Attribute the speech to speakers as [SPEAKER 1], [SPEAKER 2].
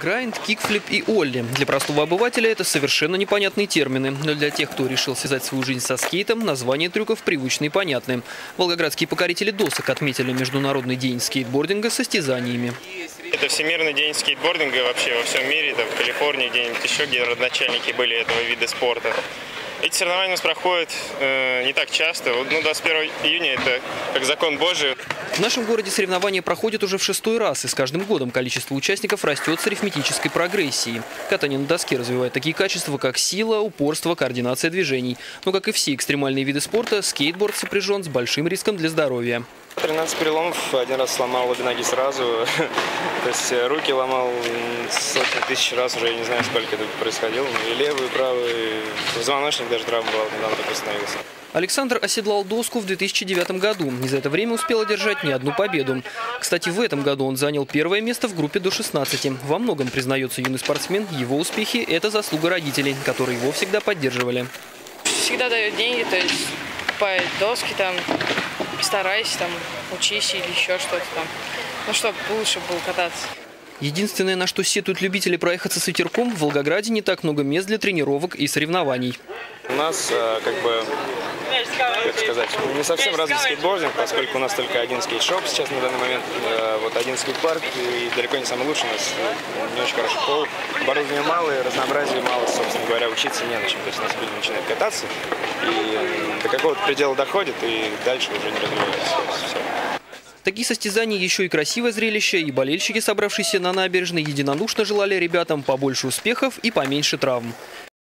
[SPEAKER 1] Грайнд, кикфлип и олли. Для простого обывателя это совершенно непонятные термины. Но для тех, кто решил связать свою жизнь со скейтом, названия трюков привычны и понятны. Волгоградские покорители досок отметили Международный день скейтбординга состязаниями.
[SPEAKER 2] Это Всемирный день скейтбординга вообще во всем мире, там, в Калифорнии, где-нибудь еще, где родоначальники были этого вида спорта. Эти соревнования у нас проходят э, не так часто. Ну, 21 июня это как закон Божий.
[SPEAKER 1] В нашем городе соревнования проходят уже в шестой раз, и с каждым годом количество участников растет с арифметической прогрессией. Катание на доске развивает такие качества, как сила, упорство, координация движений. Но, как и все экстремальные виды спорта, скейтборд сопряжен с большим риском для здоровья.
[SPEAKER 2] 13 переломов, один раз сломал обе ноги сразу. То есть э, руки ломал сотни тысяч раз, уже я не знаю, сколько это происходило. И левый, и правый, позвоночник даже травма была, недавно только остановился.
[SPEAKER 1] Александр оседлал доску в 2009 году и за это время успел одержать не одну победу. Кстати, в этом году он занял первое место в группе до 16. Во многом, признается юный спортсмен, его успехи – это заслуга родителей, которые его всегда поддерживали.
[SPEAKER 3] всегда дают деньги, то есть покупают доски там, старайся там, учись или еще что-то там. Ну, чтобы лучше было кататься.
[SPEAKER 1] Единственное, на что сетуют любители проехаться с ветерком, в Волгограде не так много мест для тренировок и соревнований.
[SPEAKER 2] У нас э, как бы, как сказать, не совсем развит скейтбординг, поскольку у нас только один скейт-шоп сейчас на данный момент, э, вот один скейт-парк, и далеко не самый лучший у нас, э, не очень хороший пол. Оборудования мало, и разнообразия мало, собственно говоря, учиться не на чем. То есть у нас люди начинают кататься, и до какого-то предела доходит, и дальше уже не развивается. Все.
[SPEAKER 1] Такие состязания еще и красивое зрелище, и болельщики, собравшиеся на набережной, единодушно желали ребятам побольше успехов и поменьше травм.